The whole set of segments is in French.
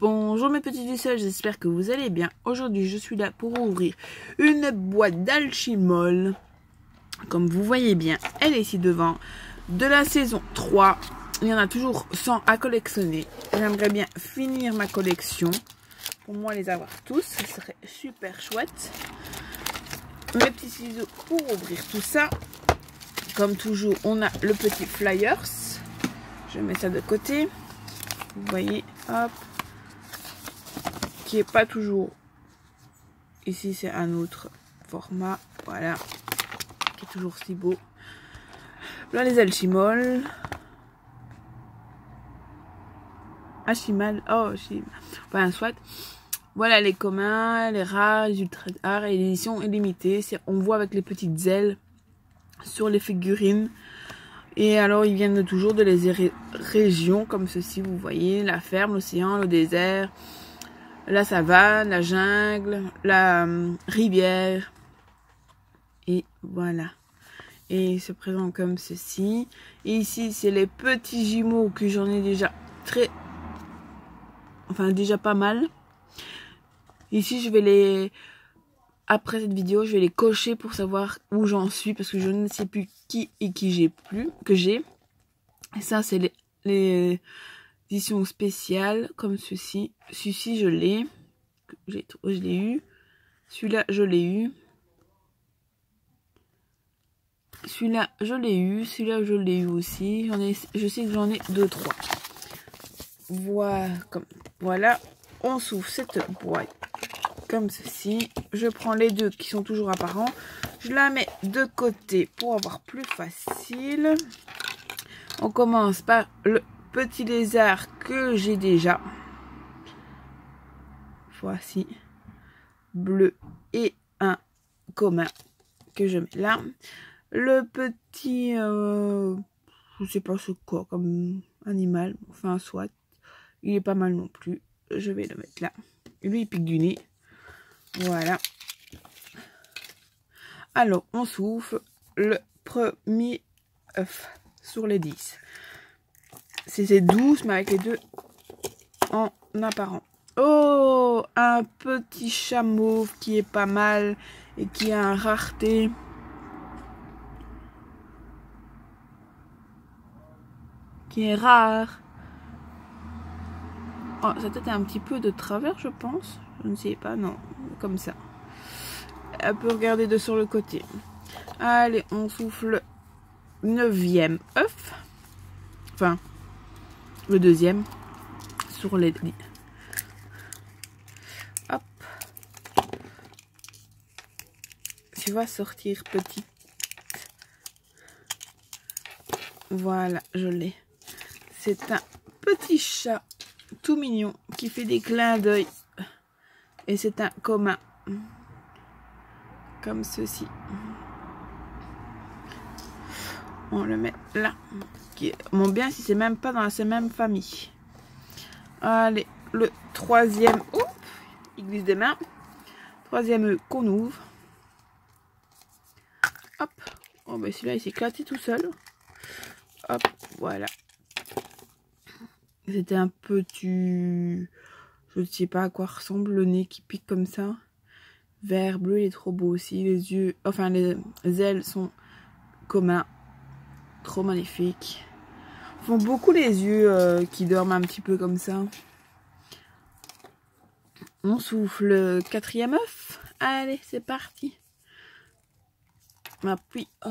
Bonjour mes petits lucioles, j'espère que vous allez bien. Aujourd'hui, je suis là pour ouvrir une boîte d'alchimol. Comme vous voyez bien, elle est ici devant. De la saison 3, il y en a toujours 100 à collectionner. J'aimerais bien finir ma collection. Pour moi, les avoir tous, ce serait super chouette. Mes petits ciseaux pour ouvrir tout ça. Comme toujours, on a le petit flyers. Je mets ça de côté. Vous voyez, hop qui est pas toujours ici c'est un autre format voilà qui est toujours si beau là les alchimols Achimal, oh, enfin soit. Voilà les communs, les rares, les ultra rares et l'édition illimitée. On voit avec les petites ailes sur les figurines. Et alors ils viennent toujours de les régions comme ceci, vous voyez, la ferme, l'océan, le désert, la savane, la jungle, la euh, rivière. Et voilà. Et il se présente comme ceci. Ici, c'est les petits jumeaux que j'en ai déjà très... Enfin, déjà pas mal. Ici, je vais les... Après cette vidéo, je vais les cocher pour savoir où j'en suis. Parce que je ne sais plus qui et qui j'ai plus. Que j'ai. Et ça, c'est les... les édition spéciale comme ceci. Celui-ci, je l'ai. Je l'ai eu. Celui-là, je l'ai eu. Celui-là, je l'ai eu. Celui-là, je l'ai eu aussi. Ai, je sais que j'en ai deux, trois. Voilà, voilà. On s'ouvre cette boîte comme ceci. Je prends les deux qui sont toujours apparents. Je la mets de côté pour avoir plus facile. On commence par le petit lézard que j'ai déjà. Voici. Bleu et un commun que je mets là. Le petit, euh, je sais pas ce quoi comme animal, enfin soit. Il est pas mal non plus. Je vais le mettre là. Lui, il pique du nez. Voilà. Alors, on souffle le premier œuf sur les 10 c'est douce, mais avec les deux en apparent. Oh, un petit chameau qui est pas mal et qui a un rareté. Qui est rare. Oh, sa tête est un petit peu de travers, je pense. Je ne sais pas, non. Comme ça. Elle peut regarder de sur le côté. Allez, on souffle neuvième œuf. Enfin, le deuxième sur les. Hop. Tu vas sortir petit. Voilà, je l'ai. C'est un petit chat tout mignon qui fait des clins d'œil. Et c'est un commun. Comme ceci. On le met là. Mon bien si c'est même pas dans la même famille. Allez, le troisième. Oups, il glisse des mains. Troisième qu'on ouvre. Hop. Oh ben celui-là il s'est éclaté tout seul. Hop, voilà. C'était un petit... Je ne sais pas à quoi ressemble le nez qui pique comme ça. Vert, bleu, il est trop beau aussi. Les yeux, enfin les ailes sont communs. Trop magnifique. Font beaucoup les yeux euh, qui dorment un petit peu comme ça. On souffle quatrième œuf. Allez, c'est parti. Appuie. Oh.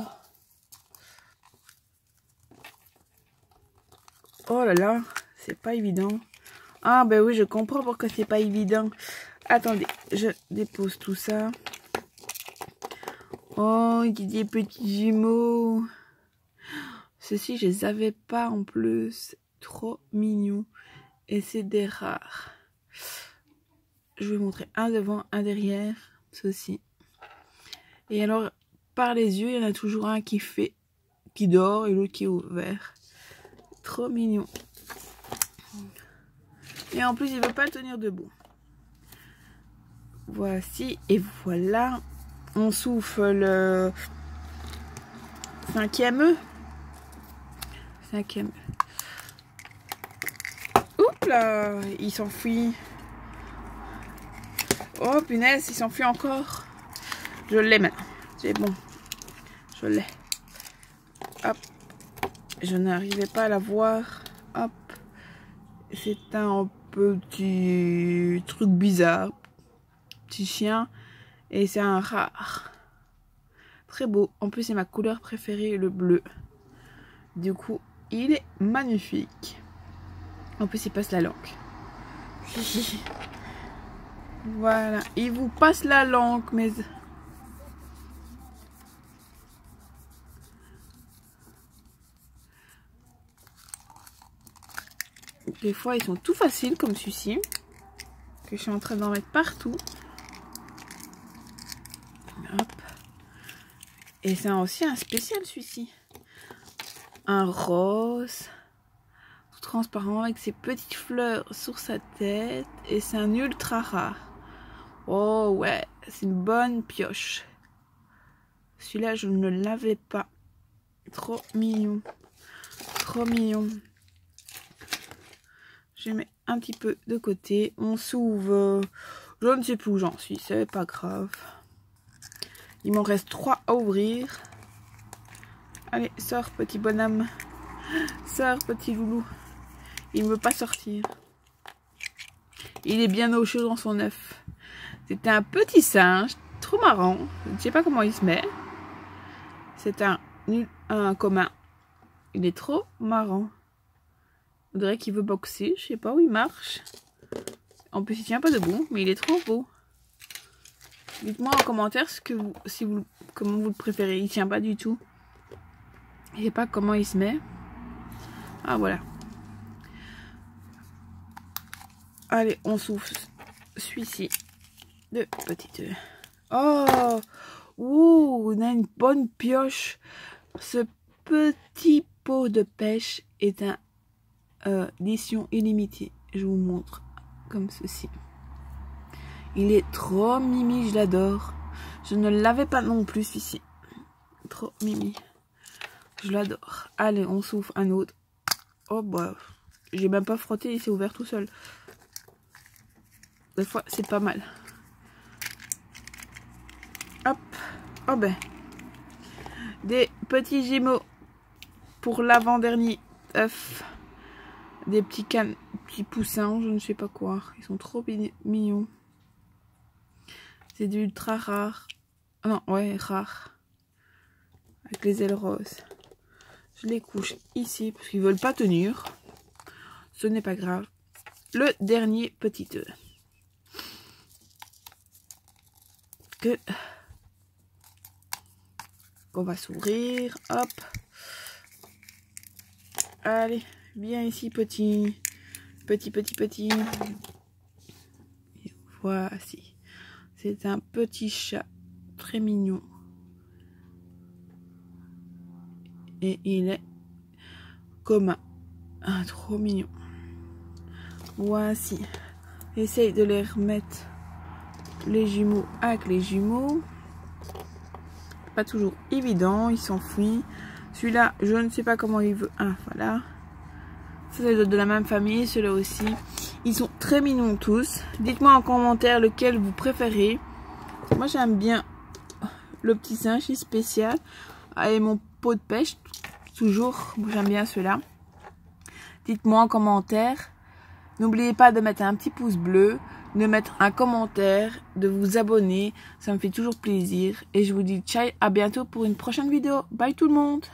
oh là là, c'est pas évident. Ah ben oui, je comprends pourquoi c'est pas évident. Attendez, je dépose tout ça. Oh, il y a des petits jumeaux. Ceci, je les avais pas en plus. Trop mignon. Et c'est des rares. Je vais montrer un devant, un derrière. Ceci. Et alors, par les yeux, il y en a toujours un qui fait, qui dort et l'autre qui est ouvert. Trop mignon. Et en plus, il veut pas tenir debout. Voici. Et voilà. On souffle le cinquième Cinquième. Oups Oula, il s'enfuit. Oh punaise, il s'enfuit encore. Je l'ai maintenant. C'est bon. Je l'ai. Hop. Je n'arrivais pas à la voir. Hop. C'est un petit truc bizarre. Petit chien. Et c'est un rare. Très beau. En plus, c'est ma couleur préférée, le bleu. Du coup, il est magnifique. En plus, il passe la langue. voilà. Il vous passe la langue, mais... Des fois, ils sont tout faciles comme celui-ci. Que je suis en train d'en mettre partout. Hop. Et c'est aussi un spécial celui-ci. Rose. Tout transparent avec ses petites fleurs sur sa tête. Et c'est un ultra rare. Oh ouais, c'est une bonne pioche. Celui-là, je ne l'avais pas. Trop mignon. Trop mignon. Je mets un petit peu de côté. On s'ouvre. Je ne sais plus où j'en suis. C'est pas grave. Il m'en reste trois à ouvrir. Allez, sors, petit bonhomme. Sors, petit loulou. Il ne veut pas sortir. Il est bien au chaud dans son œuf. C'était un petit singe, trop marrant. Je ne sais pas comment il se met. C'est un, un commun. Il est trop marrant. On dirait qu'il veut boxer. Je sais pas où il marche. En plus, il tient pas debout, mais il est trop beau. Dites-moi en commentaire si vous, comment vous le préférez. Il tient pas du tout. Je sais pas comment il se met. Ah, voilà. Allez, on souffle celui-ci. De petites. Oh Ouh, on a une bonne pioche. Ce petit pot de pêche est un euh, édition illimitée. Je vous montre comme ceci. Il est trop mimi, je l'adore. Je ne l'avais pas non plus ici. Trop mimi. Je l'adore. Allez, on souffle un autre. Oh bah, j'ai même pas frotté, il s'est ouvert tout seul. Des fois, c'est pas mal. Hop. Oh ben. Des petits jumeaux pour l'avant-dernier œuf des petits cannes, petits poussins, je ne sais pas quoi. Ils sont trop mignons. C'est du ultra rare. Ah non, ouais, rare. Avec les ailes roses. Je les couche ici parce qu'ils veulent pas tenir. Ce n'est pas grave. Le dernier petit œuf. Que qu'on va s'ouvrir. Hop. Allez. Viens ici, petit. Petit, petit, petit. voici. C'est un petit chat très mignon. Et il est comme un trop mignon. Voici. Essaye de les remettre les jumeaux avec les jumeaux. Pas toujours évident, il s'enfuit. Celui-là, je ne sais pas comment il veut. Ah, voilà. Ça, c'est de la même famille, ceux-là aussi. Ils sont très mignons tous. Dites-moi en commentaire lequel vous préférez. Moi, j'aime bien le petit singe spécial. Et mon pot de pêche, toujours. J'aime bien ceux-là. Dites-moi en commentaire. N'oubliez pas de mettre un petit pouce bleu, de mettre un commentaire, de vous abonner. Ça me fait toujours plaisir. Et je vous dis ciao, à bientôt pour une prochaine vidéo. Bye tout le monde